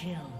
kill.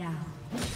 呀。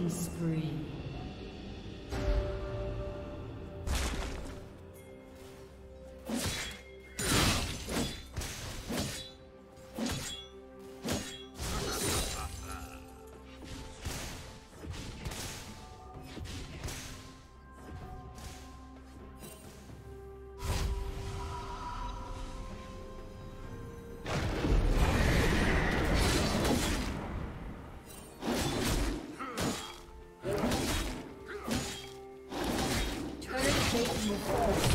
Team double kill. down.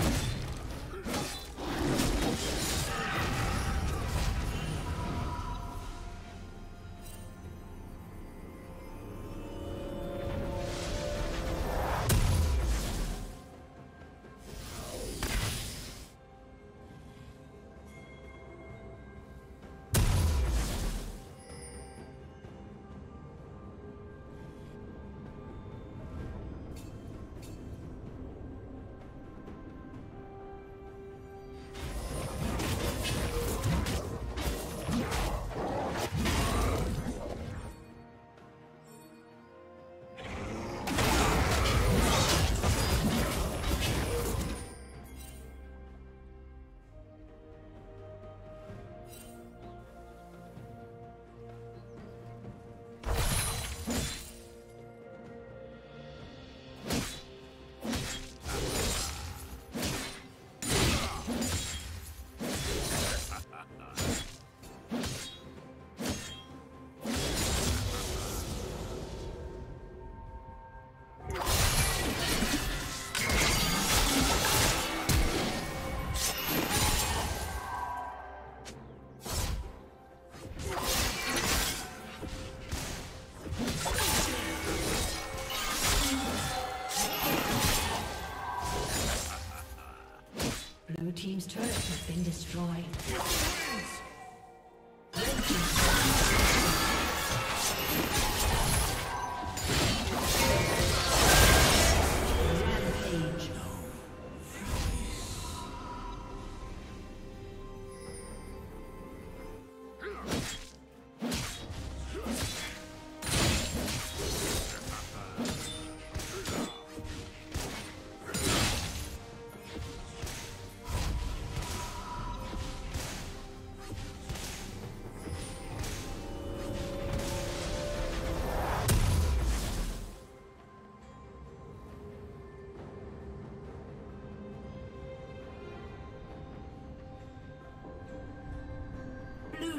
Destroyed.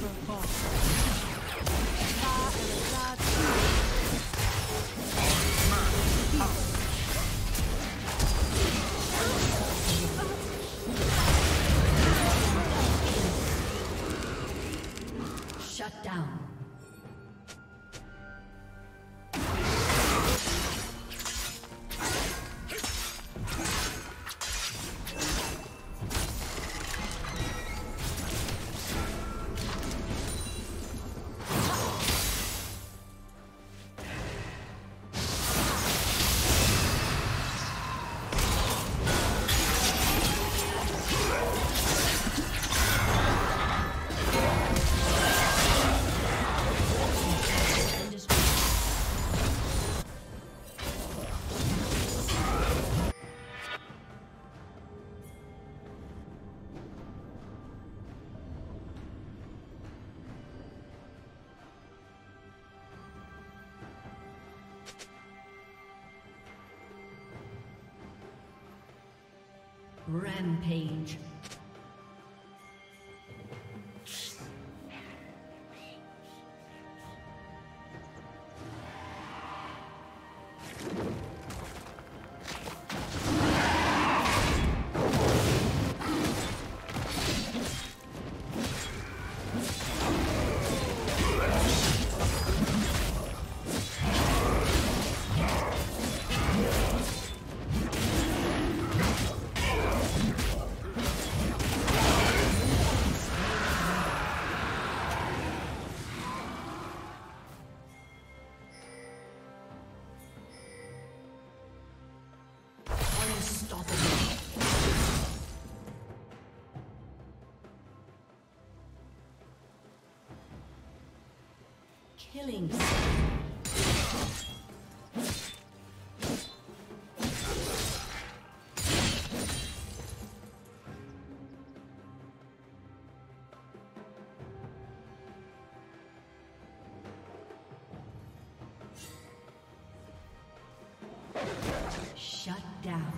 never fall. Rampage. Killing Shut down.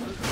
Okay.